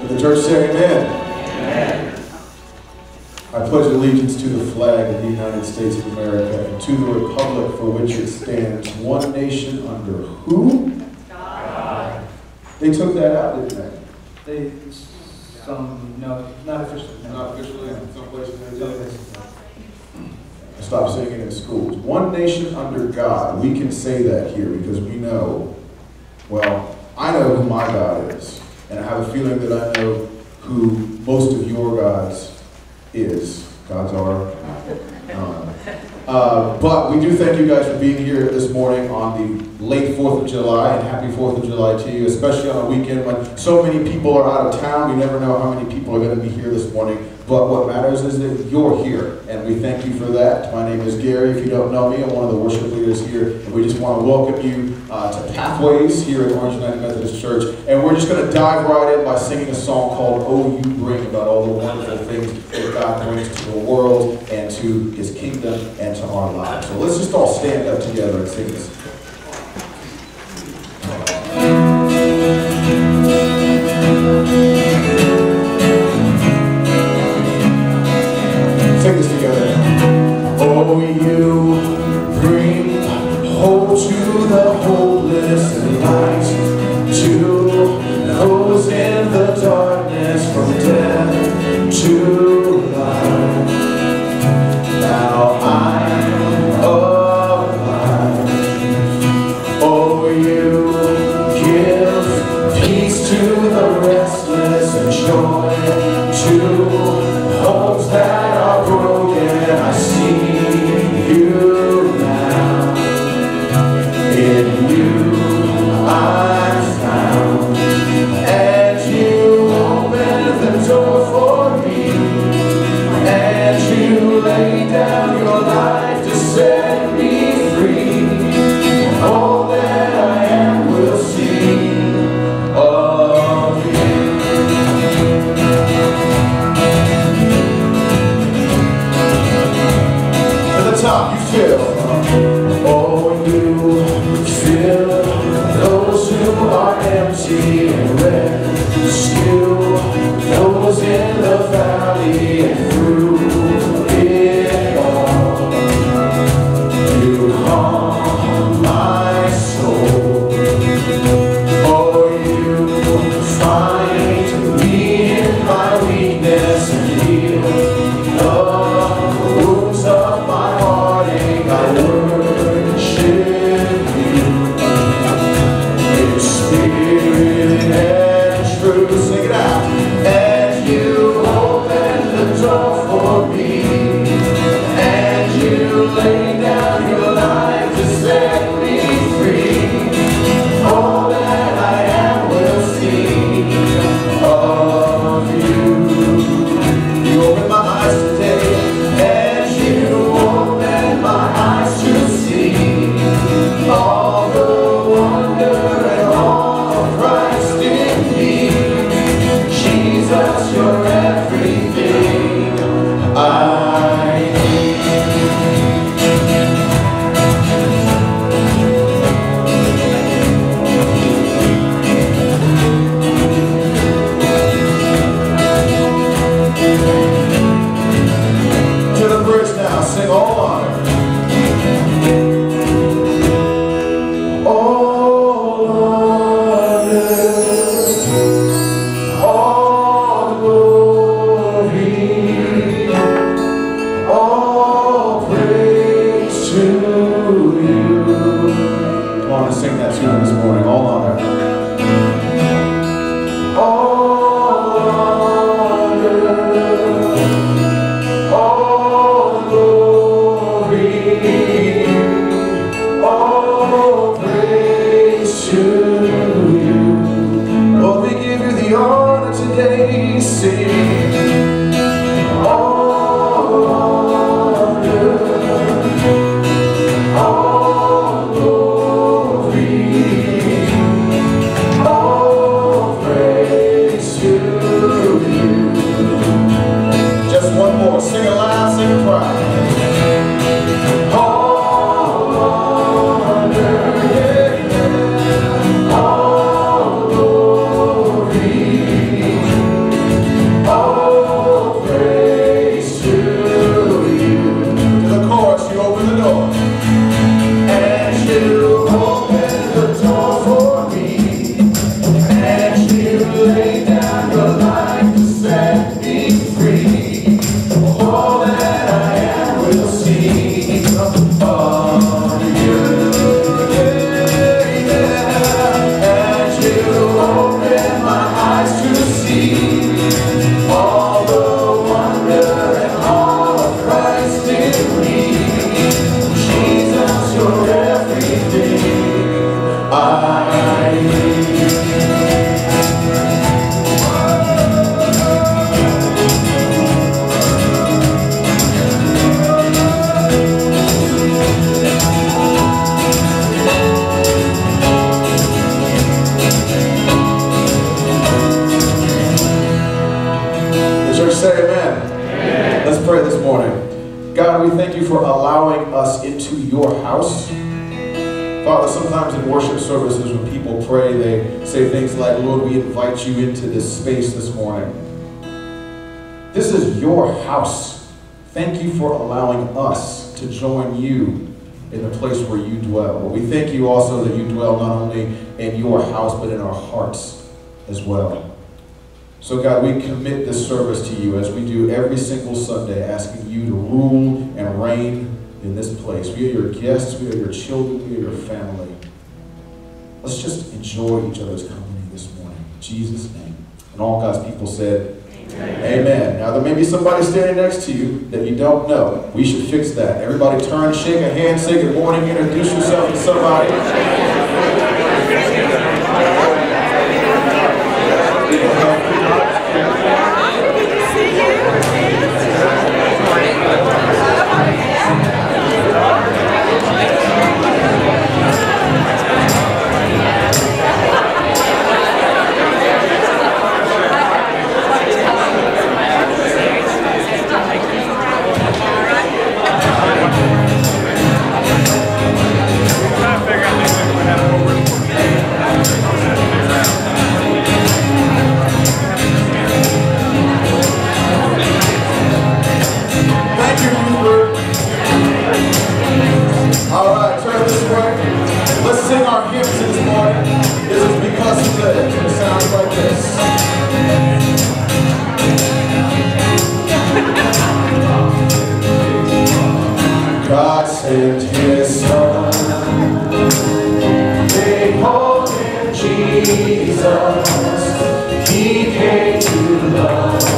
For the church say amen. amen? I pledge allegiance to the flag of the United States of America and to the republic for which it stands, one nation under who? God. They took that out, didn't they? They, some, no, not officially. no. Not officially, in some places they did. I stopped saying it in schools. One nation under God. We can say that here because we know, well, I know who my God is. And I have a feeling that I know who most of your gods is. Gods are. Um, uh, but we do thank you guys for being here this morning on the late 4th of July, and happy 4th of July to you, especially on a weekend when so many people are out of town. We never know how many people are going to be here this morning. But what matters is that you're here, and we thank you for that. My name is Gary. If you don't know me, I'm one of the worship leaders here, and we just want to welcome you uh, to Pathways here at Orange United Methodist Church. And we're just going to dive right in by singing a song called Oh You Bring, about all the wonderful things that God brings to the world and to His kingdom and to our lives. So let's just all stand up together and sing this. Sing this together. Oh, you as well. So, God, we commit this service to you as we do every single Sunday, asking you to rule and reign in this place. We are your guests, we are your children, we are your family. Let's just enjoy each other's company this morning. In Jesus' name. And all God's people said, Amen. Amen. Now, there may be somebody standing next to you that you don't know. We should fix that. Everybody turn, shake a hand, say good morning, introduce yourself to somebody. this. God sent his son. They Jesus. He came to love.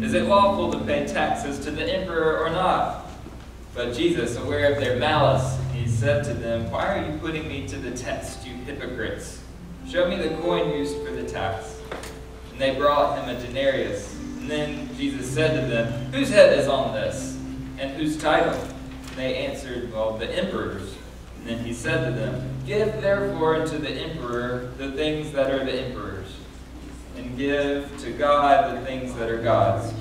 Is it lawful to pay taxes to the emperor or not? But Jesus, aware of their malice, he said to them, Why are you putting me to the test, you hypocrites? Show me the coin used for the tax. And they brought him a denarius. And then Jesus said to them, Whose head is on this? And whose title? And they answered, Well, the emperor's. And then he said to them, Give therefore unto the emperor the things that are the emperor's, and give to God the things that are God's.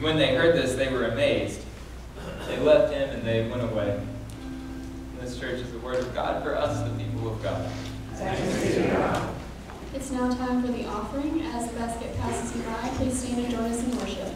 when they heard this, they were amazed. They left him and they went away. this church is the word of God for us, the people of God. It's now time for the offering. As the basket passes you by, please stand and join us in worship.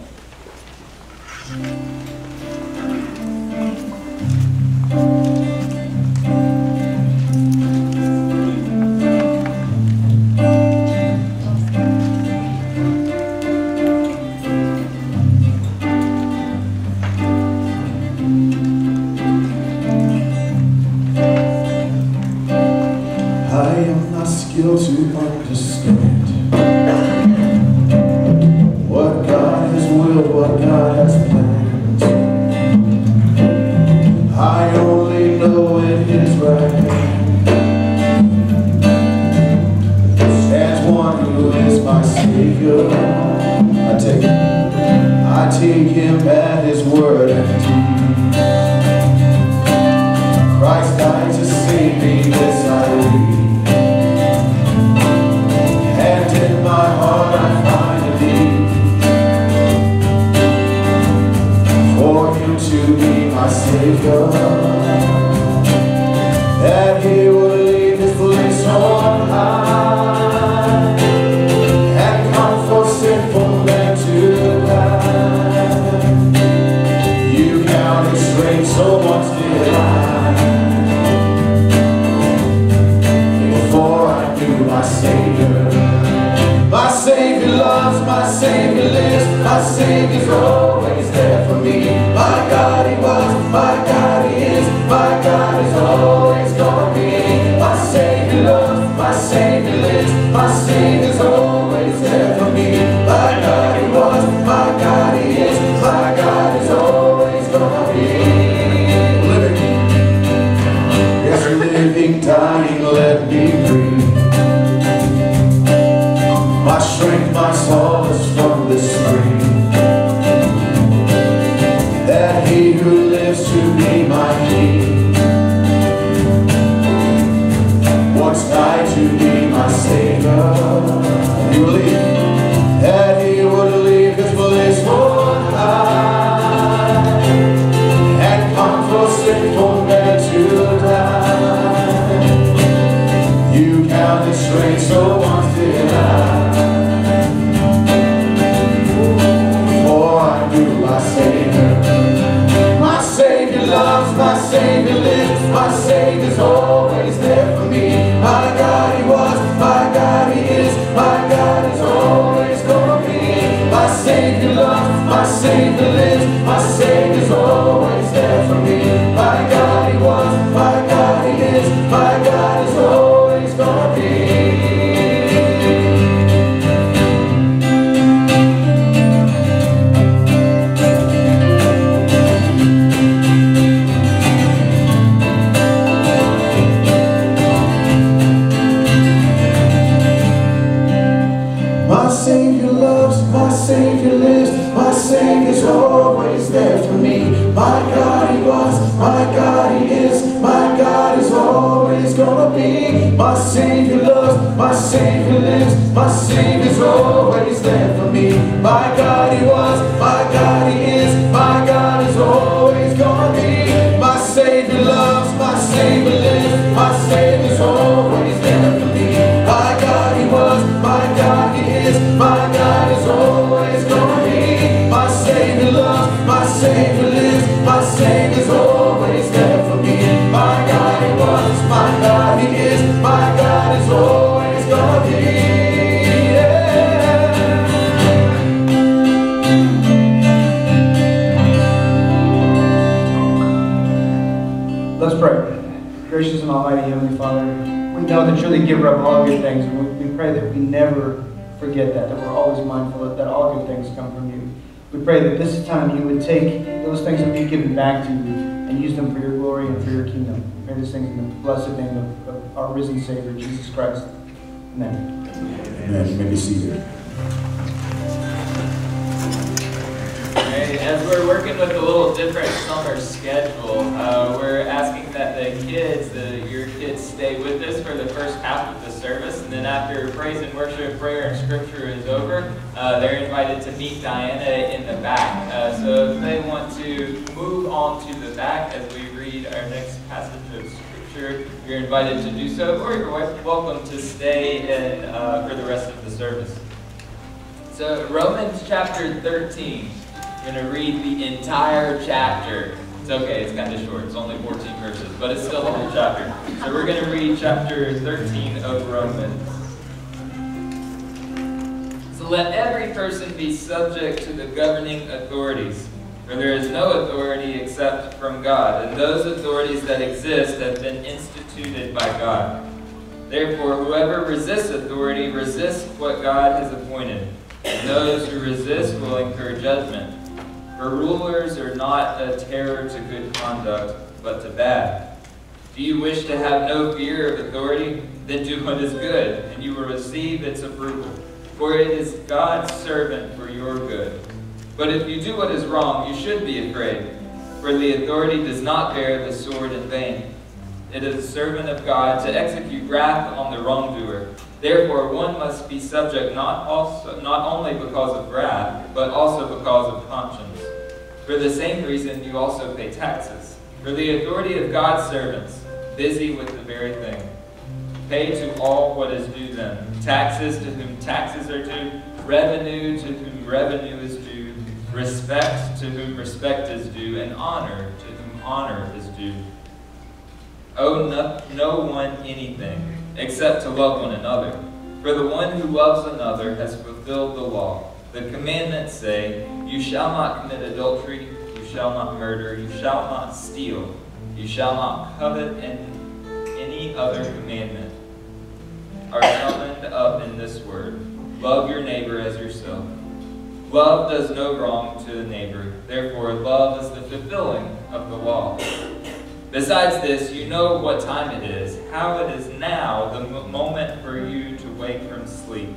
vaca know that giver of all good things, and we we pray that we never forget that, that we're always mindful that, that all good things come from you. We pray that this time you would take those things that we've given back to you and use them for your glory and for your kingdom. We pray these things in the blessed name of, of our risen Savior, Jesus Christ. Amen. Amen. You may be seated. As we're working with a little different summer schedule, uh, we're asking that the kids, the, kids, stay with us for the first half of the service, and then after praise and worship, prayer, and scripture is over, uh, they're invited to meet Diana in the back. Uh, so if they want to move on to the back as we read our next passage of scripture, you're invited to do so, or you're welcome to stay in, uh, for the rest of the service. So Romans chapter 13. I'm going to read the entire chapter. It's okay, it's kind of short. It's only 14 verses, but it's still a whole chapter. So we're going to read chapter 13 of Romans. So let every person be subject to the governing authorities, for there is no authority except from God, and those authorities that exist have been instituted by God. Therefore, whoever resists authority resists what God has appointed, and those who resist will incur judgment. For rulers are not a terror to good conduct, but to bad. Do you wish to have no fear of authority? Then do what is good, and you will receive its approval. For it is God's servant for your good. But if you do what is wrong, you should be afraid, for the authority does not bear the sword in vain. It is a servant of God to execute wrath on the wrongdoer. Therefore, one must be subject not also not only because of wrath, but also because of conscience. For the same reason, you also pay taxes. For the authority of God's servants, busy with the very thing. Pay to all what is due them. Taxes to whom taxes are due, revenue to whom revenue is due, respect to whom respect is due, and honor to whom honor is due. Owe no, no one anything except to love one another. For the one who loves another has fulfilled the law. The commandments say, You shall not commit adultery, you shall not murder, you shall not steal, you shall not covet, and any other commandment are summed up in this word Love your neighbor as yourself. Love does no wrong to the neighbor, therefore, love is the fulfilling of the law. Besides this, you know what time it is, how it is now the moment for you to wake from sleep.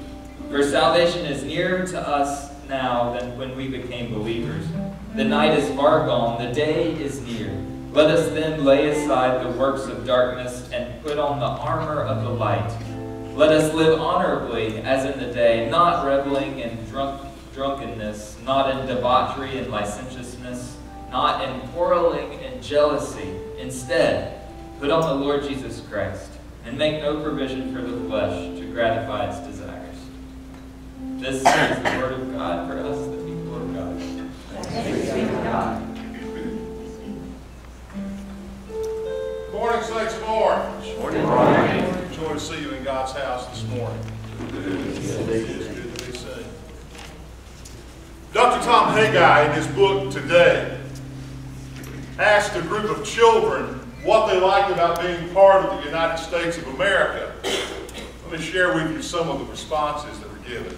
For salvation is nearer to us now than when we became believers. The night is far gone, the day is near. Let us then lay aside the works of darkness and put on the armor of the light. Let us live honorably as in the day, not reveling in drunk, drunkenness, not in debauchery and licentiousness, not in quarreling and jealousy. Instead, put on the Lord Jesus Christ and make no provision for the flesh to gratify its desires. This is the word of God for us, the people of God. Thanks be to Good morning, Saints of Orange. Morning. Joy to see you in God's house this morning. It is good to be seen. Dr. Tom Haggai, in his book Today, asked a group of children what they liked about being part of the United States of America. Let me share with you some of the responses that were given.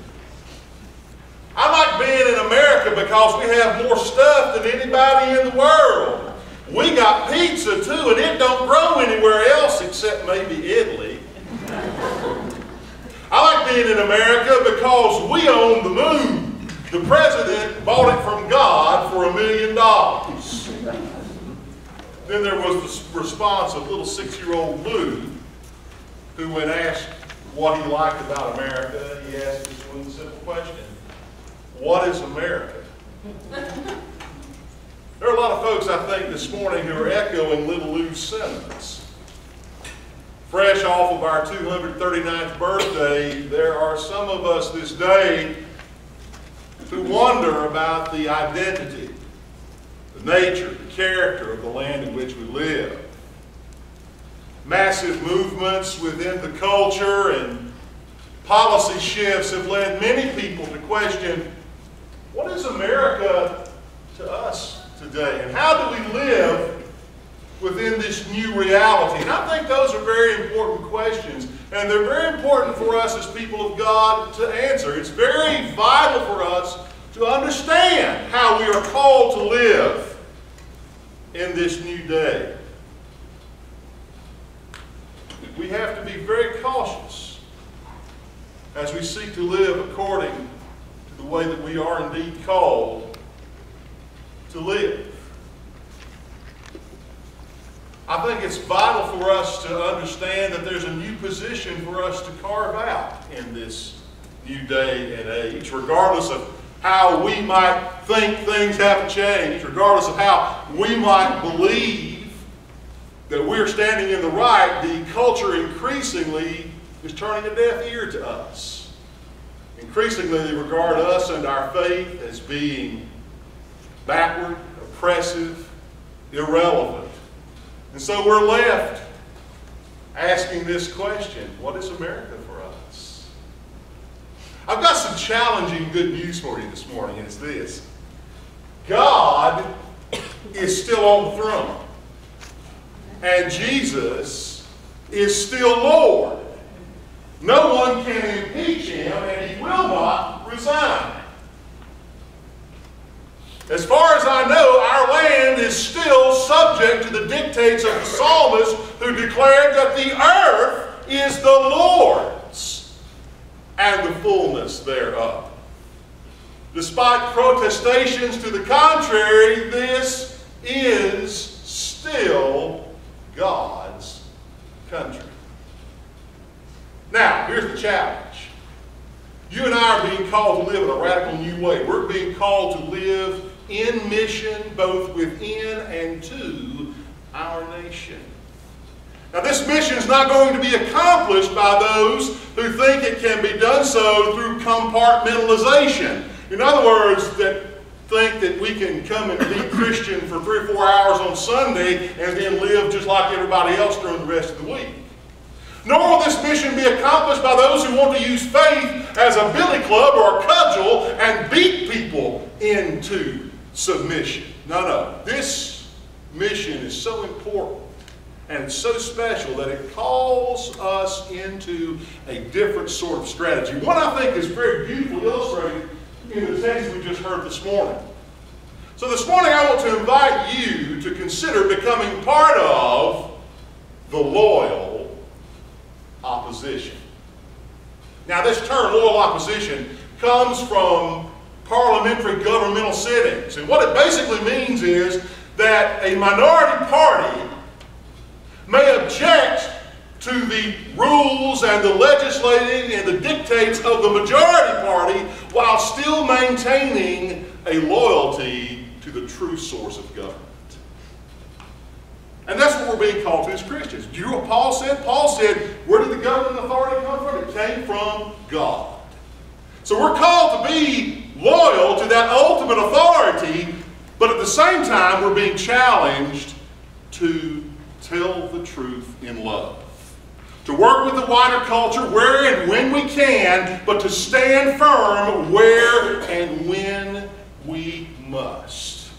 I like being in America because we have more stuff than anybody in the world. We got pizza too, and it don't grow anywhere else except maybe Italy. I like being in America because we own the moon. The president bought it from God for a million dollars. Then there was the response of little six-year-old Lou, who when asked what he liked about America, he asked this one simple question. What is America? There are a lot of folks, I think, this morning who are echoing Little Lou's sentiments. Fresh off of our 239th birthday, there are some of us this day who wonder about the identity, the nature, the character of the land in which we live. Massive movements within the culture and policy shifts have led many people to question what is America to us today? And how do we live within this new reality? And I think those are very important questions. And they're very important for us as people of God to answer. It's very vital for us to understand how we are called to live in this new day. We have to be very cautious as we seek to live according the way that we are indeed called to live. I think it's vital for us to understand that there's a new position for us to carve out in this new day and age, regardless of how we might think things have changed, regardless of how we might believe that we're standing in the right, the culture increasingly is turning a deaf ear to us. Increasingly, they regard us and our faith as being backward, oppressive, irrelevant. And so we're left asking this question what is America for us? I've got some challenging good news for you this morning, and it's this God is still on the throne, and Jesus is still Lord. No one can impeach him, and he will not resign. As far as I know, our land is still subject to the dictates of the psalmist who declared that the earth is the Lord's and the fullness thereof. Despite protestations to the contrary, this is still God's country. Now, here's the challenge. You and I are being called to live in a radical new way. We're being called to live in mission both within and to our nation. Now, this mission is not going to be accomplished by those who think it can be done so through compartmentalization. In other words, that think that we can come and be Christian for three or four hours on Sunday and then live just like everybody else during the rest of the week. Nor will this mission be accomplished by those who want to use faith as a billy club or a cudgel and beat people into submission. No, no. This mission is so important and so special that it calls us into a different sort of strategy. One I think is very beautifully illustrated in the text we just heard this morning. So this morning I want to invite you to consider becoming part of the loyal opposition. Now this term, loyal opposition, comes from parliamentary governmental settings. And what it basically means is that a minority party may object to the rules and the legislating and the dictates of the majority party while still maintaining a loyalty to the true source of government. And that's what we're being called to as Christians. Do you know what Paul said? Paul said, where did the government authority come from? It came from God. So we're called to be loyal to that ultimate authority, but at the same time, we're being challenged to tell the truth in love. To work with the wider culture where and when we can, but to stand firm where and when we must.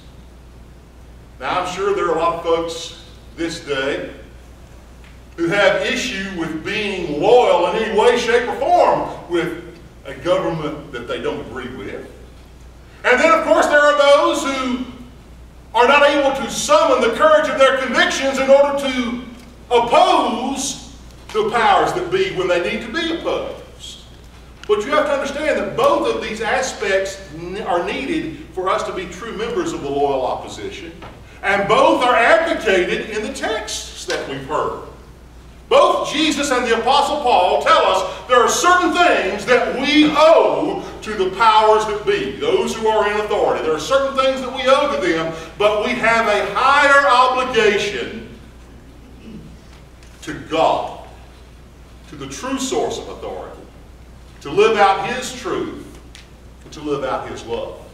Now, I'm sure there are a lot of folks this day who have issue with being loyal in any way, shape, or form with a government that they don't agree with. And then, of course, there are those who are not able to summon the courage of their convictions in order to oppose the powers that be when they need to be opposed. But you have to understand that both of these aspects are needed for us to be true members of the loyal opposition. And both are advocated in the texts that we've heard. both Jesus and the Apostle Paul tell us there are certain things that we owe to the powers that be, those who are in authority. There are certain things that we owe to them, but we have a higher obligation to God, to the true source of authority, to live out His truth, and to live out His love.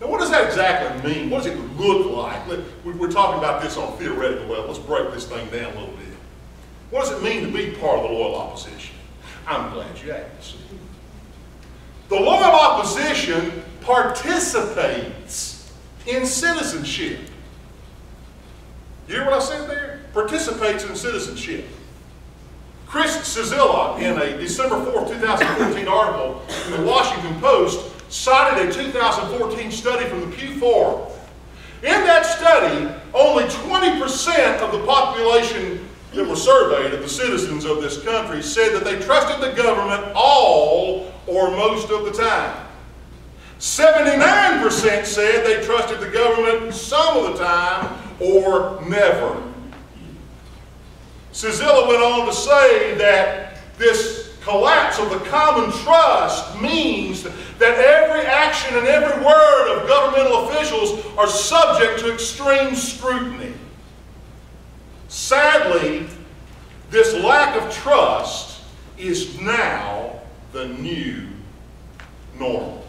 Now, what does that exactly mean? What does it look like? We're talking about this on theoretical level. Let's break this thing down a little bit. What does it mean to be part of the loyal opposition? I'm glad you asked. The loyal opposition participates in citizenship. You hear what I said there? Participates in citizenship. Chris Cillizza, in a December 4, 2014 article in the Washington Post, cited a 2014 study from the Pew Forum. In that study, only 20% of the population that were surveyed, of the citizens of this country, said that they trusted the government all or most of the time. 79% said they trusted the government some of the time or never. Cillizza went on to say that this collapse of the common trust means that every action and every word of governmental officials are subject to extreme scrutiny. Sadly, this lack of trust is now the new normal.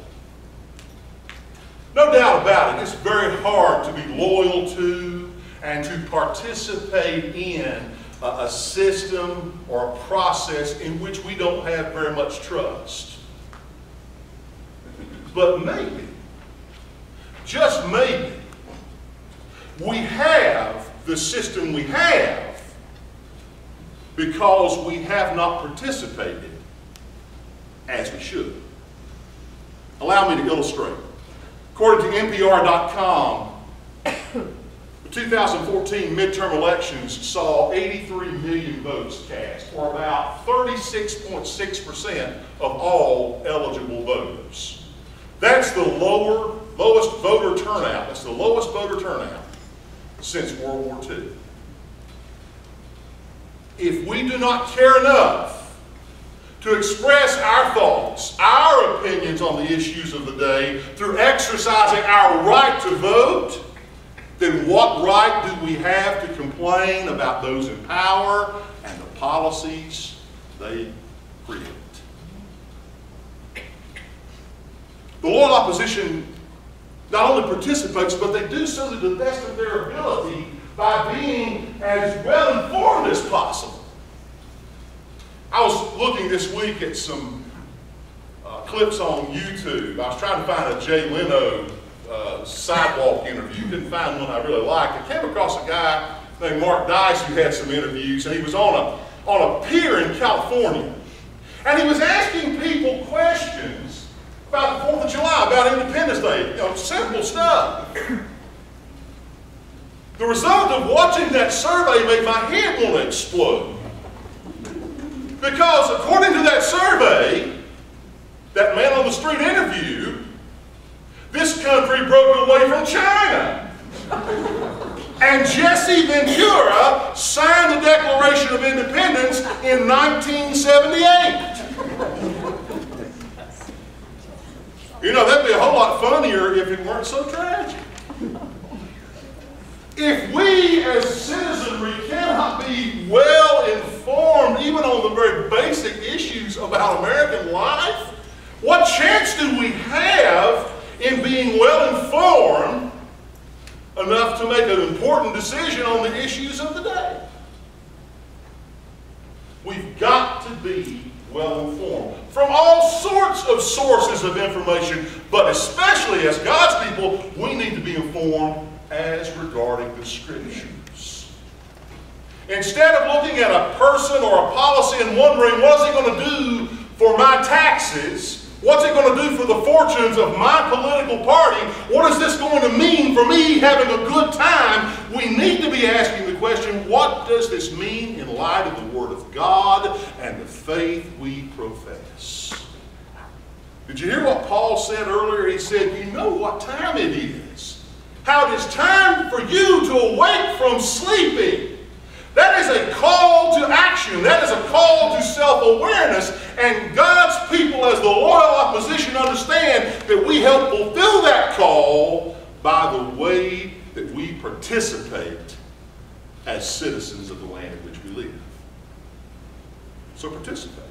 No doubt about it, it's very hard to be loyal to and to participate in a, a system or a process in which we don't have very much trust. But maybe, just maybe, we have the system we have because we have not participated as we should. Allow me to illustrate. According to NPR.com, the 2014 midterm elections saw 83 million votes cast, or about 36.6% of all eligible voters. That's the lower, lowest voter turnout. That's the lowest voter turnout since World War II. If we do not care enough to express our thoughts, our opinions on the issues of the day through exercising our right to vote, then what right do we have to complain about those in power and the policies they create? The loyal opposition not only participates, but they do so to the best of their ability by being as well informed as possible. I was looking this week at some uh, clips on YouTube. I was trying to find a Jay Leno uh, sidewalk interview. Couldn't find one I really liked. I came across a guy named Mark Dice who had some interviews, and he was on a, on a pier in California. And he was asking people questions about the 4th of July, about Independence Day, you know, simple stuff. The result of watching that survey made my head want to explode. Because according to that survey, that man on the street interview, this country broke away from China. And Jesse Ventura signed the Declaration of Independence in 1978. You know, that'd be a whole lot funnier if it weren't so tragic. If we as citizenry cannot be well informed, even on the very basic issues about American life, what chance do we have in being well informed enough to make an important decision on the issues of the day? We've got to be well informed from all sorts of sources of information, but especially as God's people, we need to be informed as regarding the Scriptures. Instead of looking at a person or a policy and wondering, what is he going to do for my taxes? What's it going to do for the fortunes of my political party? What is this going to mean for me having a good time? We need to be asking the question, what does this mean in light of the Word of God and the faith we profess? Did you hear what Paul said earlier? He said, you know what time it is. How it is time for you to awake from sleeping That is a call to action. That is a call to self-awareness. And God's people, as the loyal opposition, understand that we help fulfill that call by the way that we participate as citizens of the land in which we live. So participate.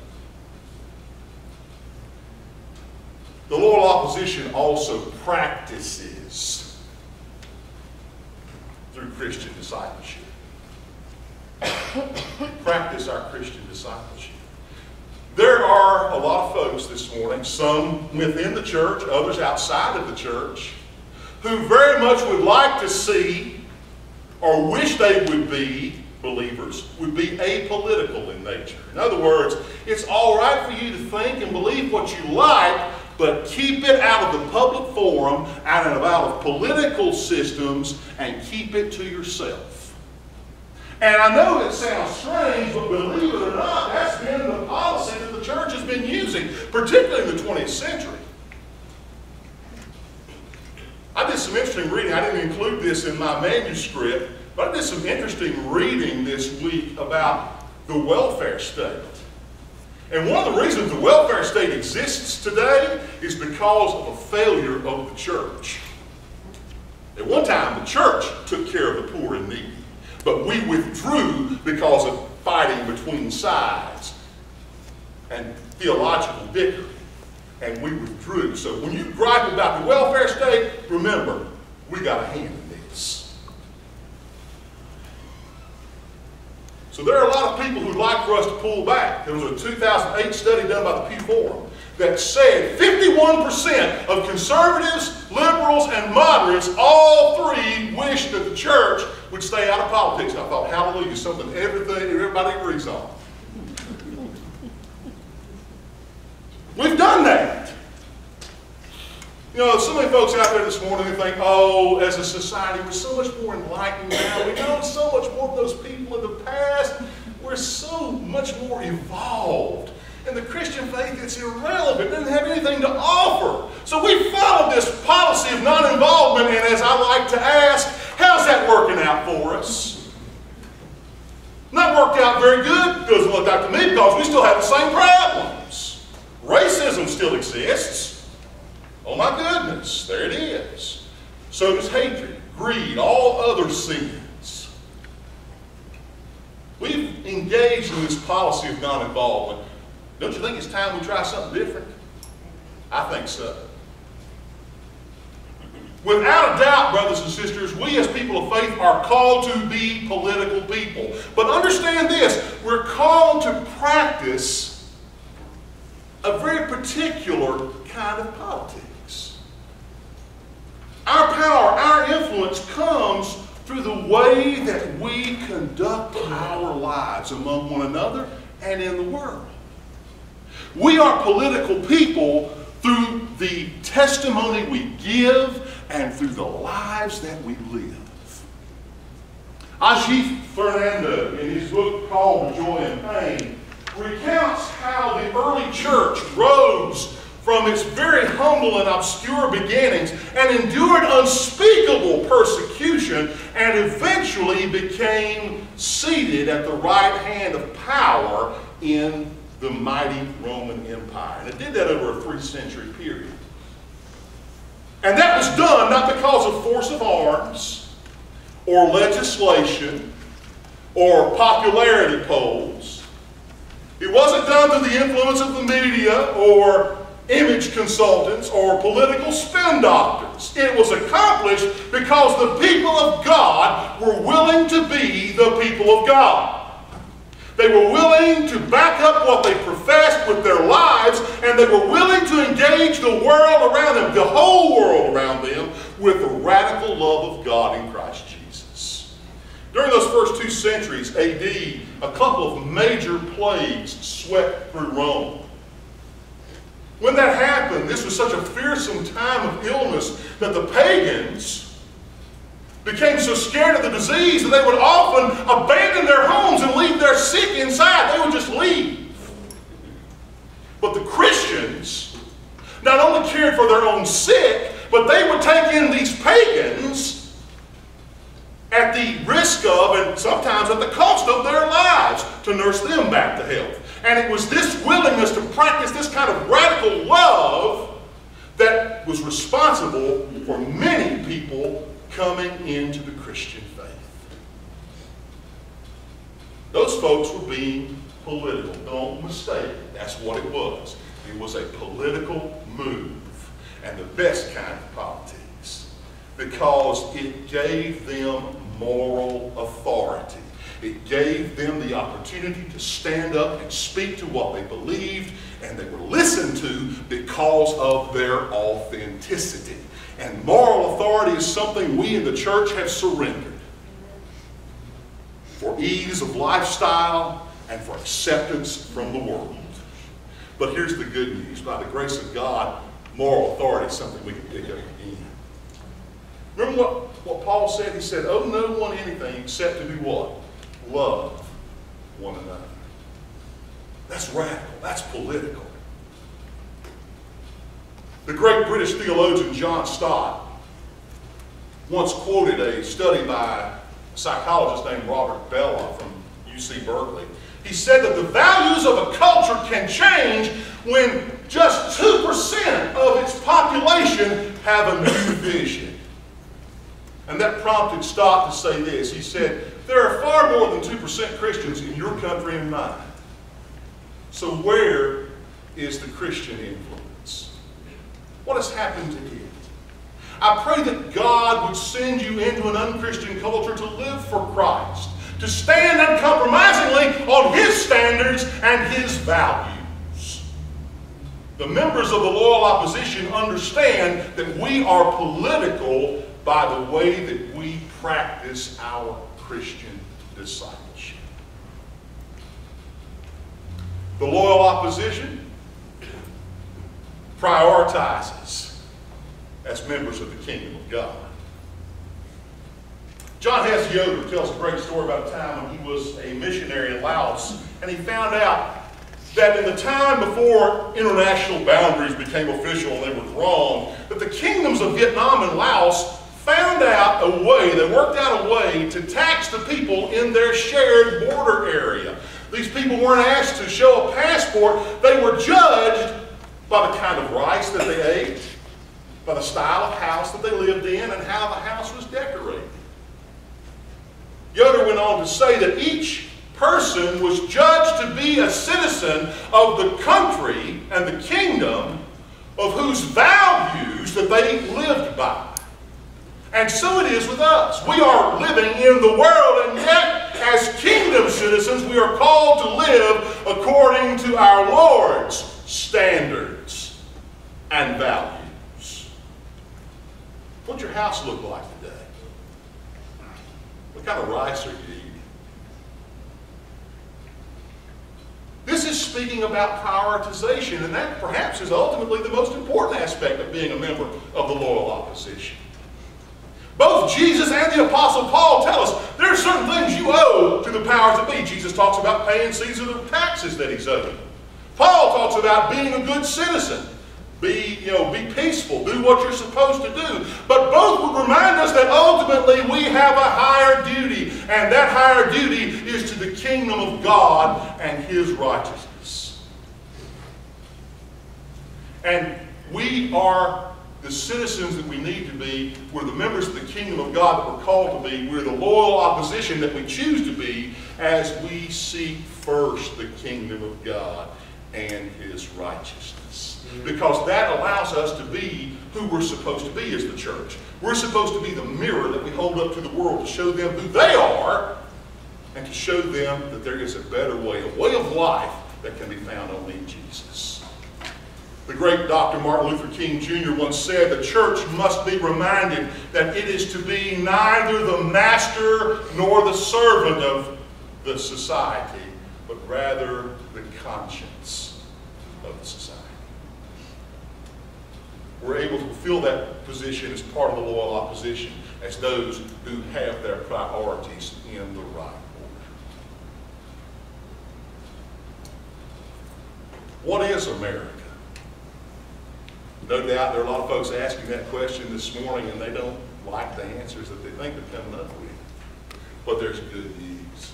The loyal opposition also practices through Christian discipleship. Practice our Christian discipleship. There are a lot of folks this morning, some within the church, others outside of the church, who very much would like to see or wish they would be believers, would be apolitical in nature. In other words, it's all right for you to think and believe what you like, but keep it out of the public forum, out and out of political systems, and keep it to yourself. And I know it sounds strange, but believe it or not, that's been the policy that the church has been using, particularly in the 20th century. I did some interesting reading. I didn't include this in my manuscript, but I did some interesting reading this week about the welfare state. And one of the reasons the welfare state exists today is because of a failure of the church. At one time, the church took care of the poor and needy, but we withdrew because of fighting between sides and theological bickering, and we withdrew. So when you gripe about the welfare state, remember, we got a hand in this. So there are a lot of people who'd like for us to pull back. There was a 2008 study done by the Pew Forum that said 51% of conservatives, liberals, and moderates, all three, wish that the church would stay out of politics. And I thought, hallelujah, something everything everybody agrees on. We've done that. You know, so many folks out there this morning think, oh, as a society, we're so much more enlightened now. We know so much more of those people in the past. We're so much more evolved. And the Christian faith, it's irrelevant. It doesn't have anything to offer. So we followed this policy of non-involvement, and as I like to ask, how's that working out for us? Not worked out very good, doesn't look like to me, because we still have the same problems. Racism still exists. Oh my goodness, there it is. So does hatred, greed, all other sins. We've engaged in this policy of non-involvement. Don't you think it's time we try something different? I think so. Without a doubt, brothers and sisters, we as people of faith are called to be political people. But understand this, we're called to practice a very particular kind of politics. Our power, our influence comes through the way that we conduct our lives among one another and in the world. We are political people through the testimony we give and through the lives that we live. Ajith Fernando, in his book called Joy and Pain, recounts how the early church rose from its very humble and obscure beginnings and endured unspeakable persecution and eventually became seated at the right hand of power in the mighty Roman Empire. And it did that over a three century period. And that was done not because of force of arms or legislation or popularity polls. It wasn't done through the influence of the media or image consultants or political spin doctors. It was accomplished because the people of God were willing to be the people of God. They were willing to back up what they professed with their lives, and they were willing to engage the world around them, the whole world around them, with the radical love of God in Christ Jesus. During those first two centuries AD, a couple of major plagues swept through Rome. When that happened, this was such a fearsome time of illness that the pagans became so scared of the disease that they would often abandon their homes and leave their sick inside. They would just leave. But the Christians not only cared for their own sick, but they would take in these pagans at the risk of, and sometimes at the cost of, their lives to nurse them back to health. And it was this willingness to practice this kind of radical love that was responsible for many people coming into the Christian faith. Those folks were being political. Don't mistake, that's what it was. It was a political move, and the best kind of politics, because it gave them moral authority. It gave them the opportunity to stand up and speak to what they believed, and they were listened to because of their authenticity. And moral authority is something we in the church have surrendered for ease of lifestyle and for acceptance from the world. But here's the good news. By the grace of God, moral authority is something we can pick up again. Remember what, what Paul said? He said, owe no one anything except to do what? Love one another. That's radical. That's political. The great British theologian John Stott once quoted a study by a psychologist named Robert Bellah from UC Berkeley. He said that the values of a culture can change when just 2% of its population have a new vision. And that prompted Stott to say this. He said, there are far more than 2% Christians in your country and mine. So where is the Christian influence? What has happened to it? I pray that God would send you into an unchristian culture to live for Christ, to stand uncompromisingly on His standards and His values. The members of the loyal opposition understand that we are political by the way that we practice our Christian discipleship. The loyal opposition prioritizes as members of the kingdom of God. John Hess Yoder tells a great story about a time when he was a missionary in Laos, and he found out that in the time before international boundaries became official and they were drawn, that the kingdoms of Vietnam and Laos found out a way, they worked out a way to tax the people in their shared border area. These people weren't asked to show a passport, they were judged by the kind of rice that they ate, by the style of house that they lived in, and how the house was decorated. Yoder went on to say that each person was judged to be a citizen of the country and the kingdom of whose values that they lived by. And so it is with us. We are living in the world, and yet, as kingdom citizens, we are called to live according to our Lord's standards and values. What's your house look like today? What kind of rice are you eating? This is speaking about prioritization, and that perhaps is ultimately the most important aspect of being a member of the loyal opposition. Both Jesus and the Apostle Paul tell us there are certain things you owe to the powers that be. Jesus talks about paying Caesar the taxes that he's owed. Paul talks about being a good citizen. Be, you know, be peaceful. Do what you're supposed to do. But both would remind us that ultimately we have a higher duty. And that higher duty is to the kingdom of God and His righteousness. And we are the citizens that we need to be. We're the members of the kingdom of God that we're called to be. We're the loyal opposition that we choose to be as we seek first the kingdom of God and His righteousness. Because that allows us to be who we're supposed to be as the church. We're supposed to be the mirror that we hold up to the world to show them who they are and to show them that there is a better way, a way of life that can be found only in Jesus. The great Dr. Martin Luther King Jr. once said, the church must be reminded that it is to be neither the master nor the servant of the society, but rather the conscience of the society. We're able to fulfill that position as part of the loyal opposition, as those who have their priorities in the right order. What is America? No doubt there are a lot of folks asking that question this morning and they don't like the answers that they think they're coming up with. But there's good news.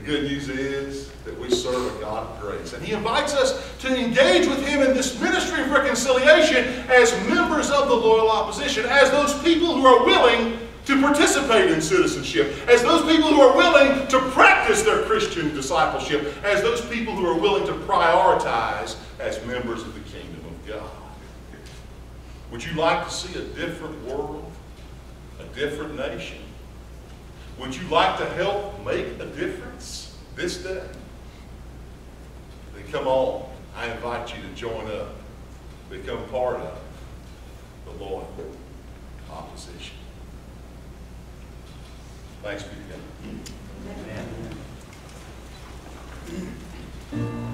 The good news is that we serve a God of grace. And he invites us to engage with him in this ministry of reconciliation as members of the loyal opposition, as those people who are willing to participate in citizenship, as those people who are willing to practice their Christian discipleship, as those people who are willing to prioritize as members of the kingdom of God. Would you like to see a different world, a different nation? Would you like to help make a difference this day? Then come on, I invite you to join up, become part of the loyal opposition. Thanks be to God. Songs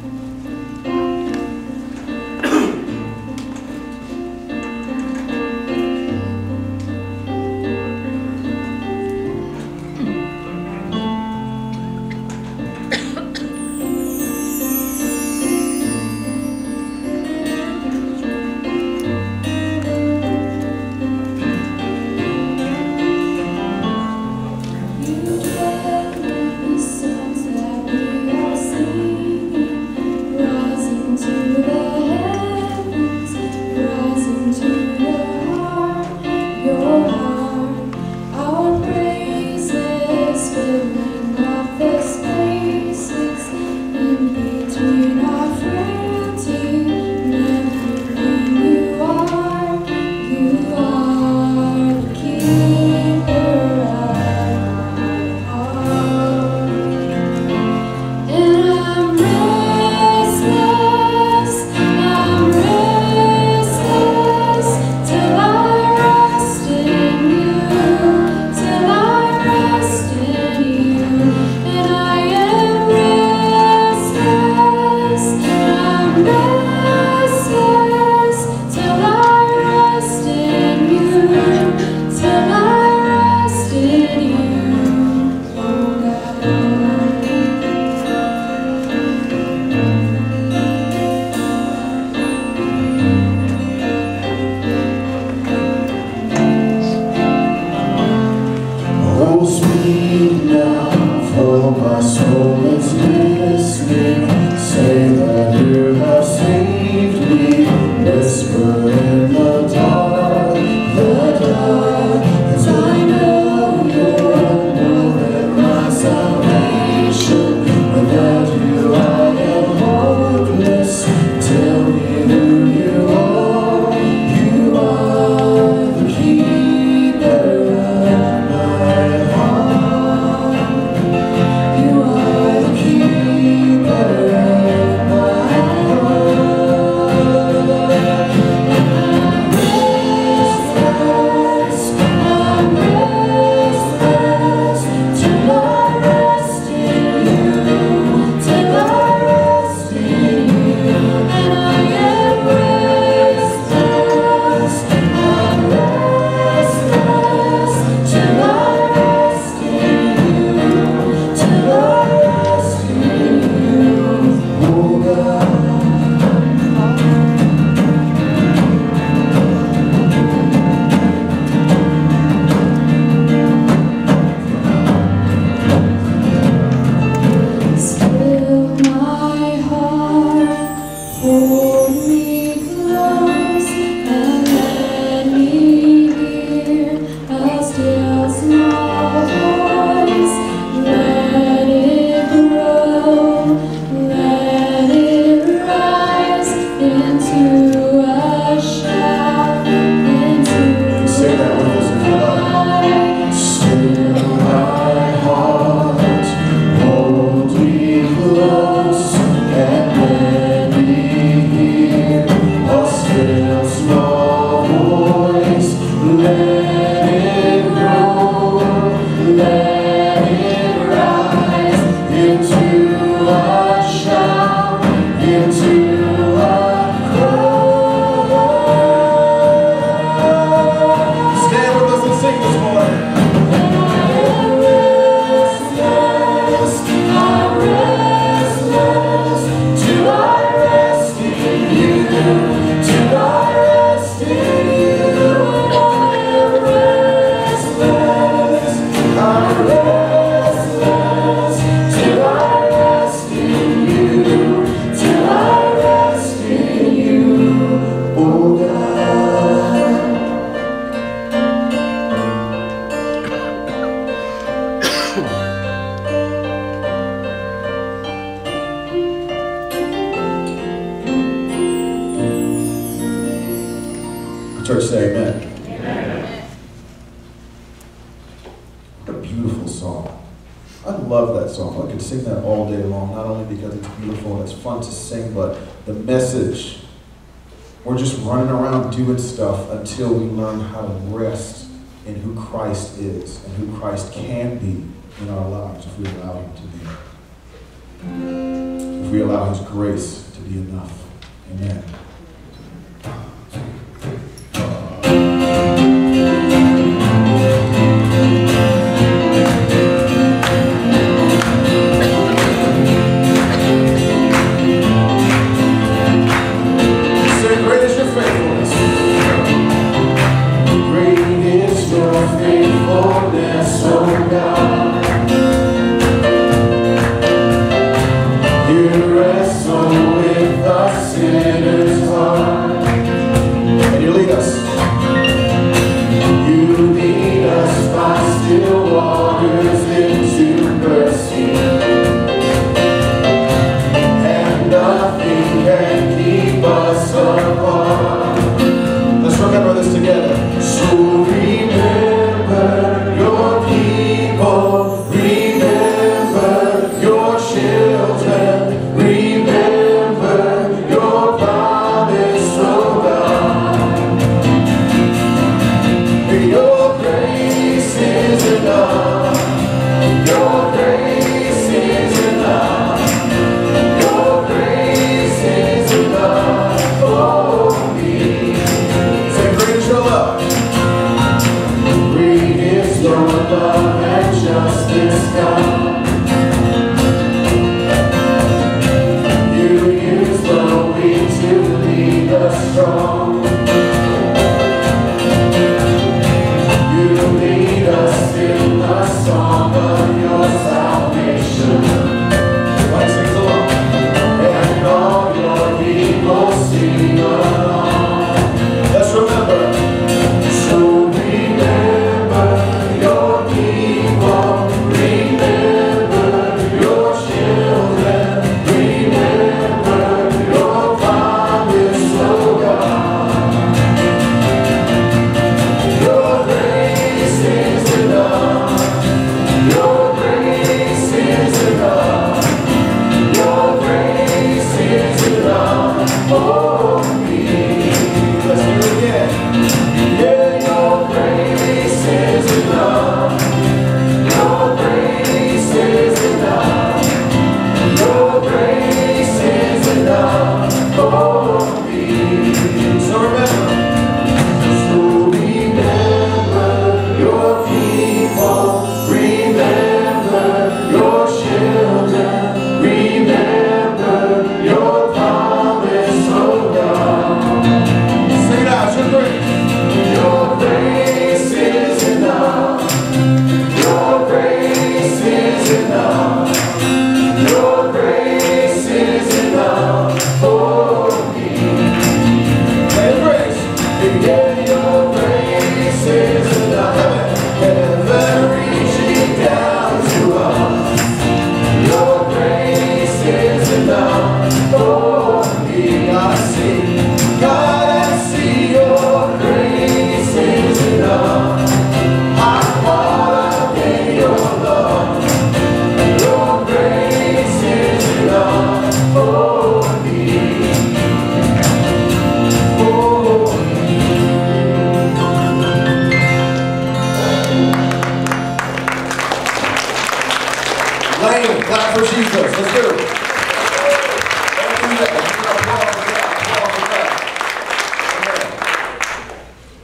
Lane, clap for Jesus. Let's do it.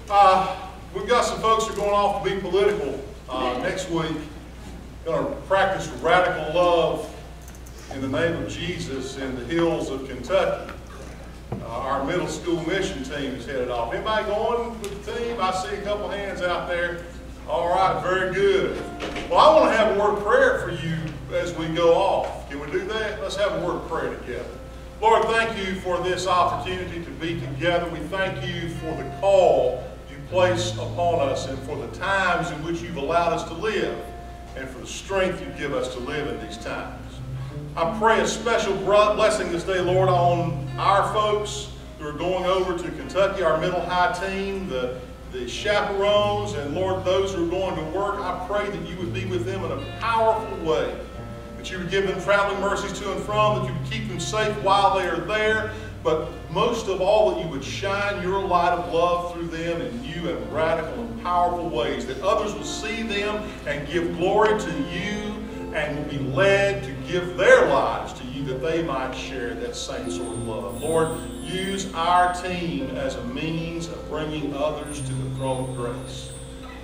Uh, we've got some folks who are going off to be political uh, next week. Going to practice radical love in the name of Jesus in the hills of Kentucky. Uh, our middle school mission team is headed off. Anybody going with the team? I see a couple hands out there. All right, very good. Well, I want to have a word of prayer for you as we go off. Can we do that? Let's have a word of prayer together. Lord, thank you for this opportunity to be together. We thank you for the call you place upon us and for the times in which you've allowed us to live and for the strength you give us to live in these times. I pray a special blessing this day, Lord, on our folks who are going over to Kentucky, our middle high team, the, the chaperones, and Lord, those who are going to work, I pray that you would be with them in a powerful way. That you would give them traveling mercies to and from, that you would keep them safe while they are there, but most of all, that you would shine your light of love through them in new and radical and powerful ways, that others will see them and give glory to you and will be led to give their lives to you that they might share that same sort of love. Lord, use our team as a means of bringing others to the throne of grace.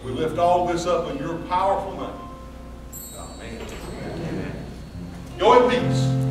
We lift all this up in your powerful name. Amen. Enjoy peace.